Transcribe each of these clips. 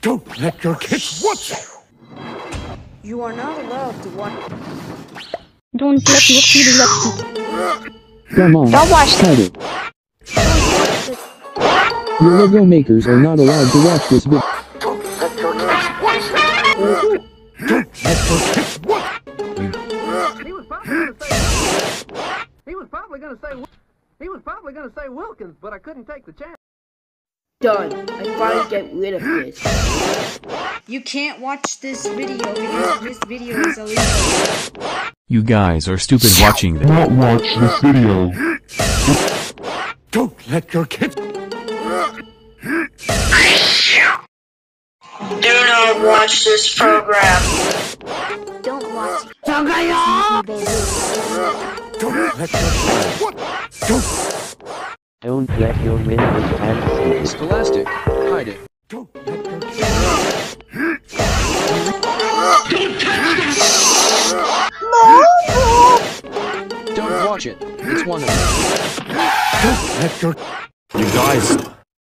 Don't let your kids watch. You are not allowed to watch. Don't let your kids watch it. Come on. Don't watch Cut it. Your Lego makers are not allowed to watch this video. He was probably gonna say. He was probably gonna say. Wil- He was probably gonna say Wilkins, but I couldn't take the chance. Done. I finally get rid of this. You can't watch this video because this video is illegal. You guys are stupid watching this. Not watch this video. Don't let your kids. Do not watch this program. Don't watch it. Don't let your kids watch. Don't. Don't let your windows and Scholastic, hide it. Don't let. Don't watch it. It's one of them. Don't let your. You guys,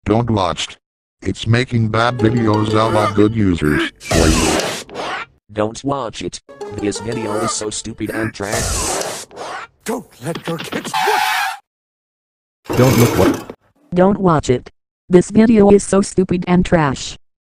Don't watch. It's making bad videos out of good users. For you. Don't watch it. This video is so stupid and trash. Don't let your kids watch. don't look what. Don't watch it. This video is so stupid and trash.